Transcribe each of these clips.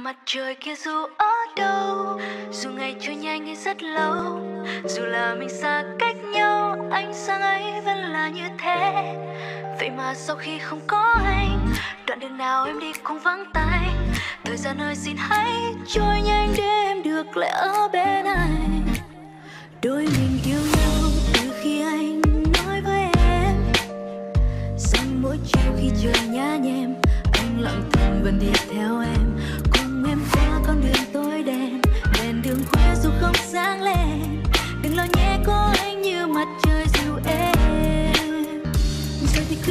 mặt trời kia dù ở đâu, dù ngày trôi nhanh hay rất lâu, dù là mình xa cách nhau, ánh sáng ấy vẫn là như thế. Vậy mà sau khi không có anh, đoạn đường nào em đi cũng vắng tay. Thời gian ơi, xin hãy trôi nhanh để em được lại ở bên anh.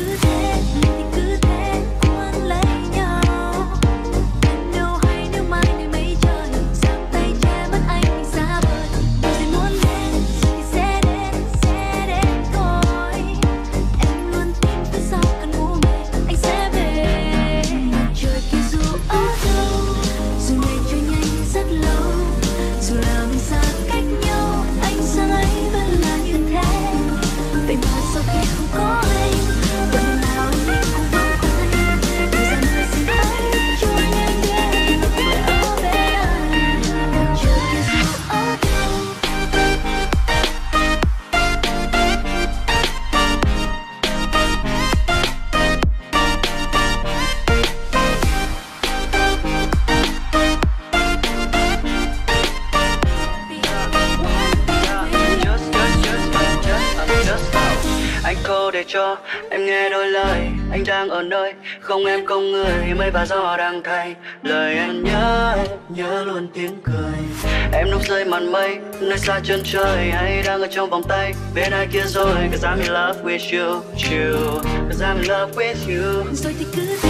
Rồi câu để cho em nghe đôi lời. Anh đang ở nơi không em không người. Mây và gió đang thay. Lời em nhớ, nhớ luôn tiếng cười. Em núp rơi màn mây Nơi xa chân trời. Hay đang ở trong vòng tay Bên ai kia rồi? Cause I'm in love with you, you. Cause I'm in love with you. Rồi thì cứ